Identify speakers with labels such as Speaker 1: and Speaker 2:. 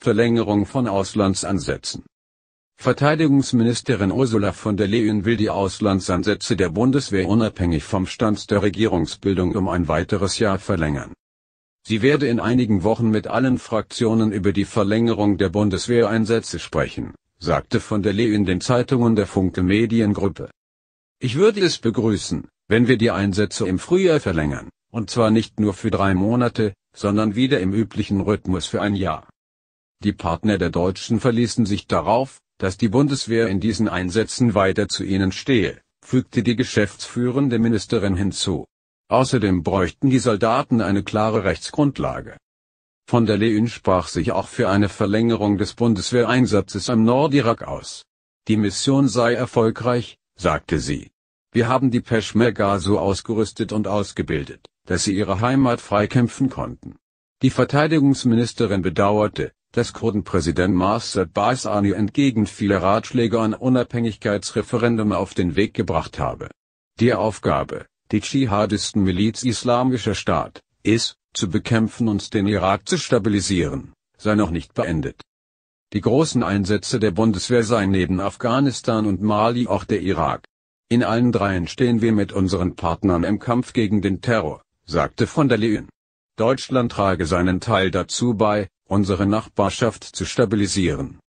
Speaker 1: Verlängerung von Auslandsansätzen. Verteidigungsministerin Ursula von der Leyen will die Auslandsansätze der Bundeswehr unabhängig vom Stand der Regierungsbildung um ein weiteres Jahr verlängern. Sie werde in einigen Wochen mit allen Fraktionen über die Verlängerung der Bundeswehreinsätze sprechen, sagte von der Leyen den Zeitungen der Funke Mediengruppe. Ich würde es begrüßen, wenn wir die Einsätze im Frühjahr verlängern, und zwar nicht nur für drei Monate, sondern wieder im üblichen Rhythmus für ein Jahr. Die Partner der Deutschen verließen sich darauf, dass die Bundeswehr in diesen Einsätzen weiter zu ihnen stehe, fügte die geschäftsführende Ministerin hinzu. Außerdem bräuchten die Soldaten eine klare Rechtsgrundlage. Von der Leyen sprach sich auch für eine Verlängerung des Bundeswehreinsatzes am Nordirak aus. Die Mission sei erfolgreich, sagte sie. Wir haben die Peschmerga so ausgerüstet und ausgebildet, dass sie ihre Heimat freikämpfen konnten. Die Verteidigungsministerin bedauerte, dass Kurdenpräsident Marsad Barzani entgegen vieler Ratschläge ein Unabhängigkeitsreferendum auf den Weg gebracht habe. Die Aufgabe, die Dschihadisten-Miliz Islamischer Staat, ist, zu bekämpfen und den Irak zu stabilisieren, sei noch nicht beendet. Die großen Einsätze der Bundeswehr seien neben Afghanistan und Mali auch der Irak. In allen dreien stehen wir mit unseren Partnern im Kampf gegen den Terror, sagte von der Leyen. Deutschland trage seinen Teil dazu bei, unsere Nachbarschaft zu stabilisieren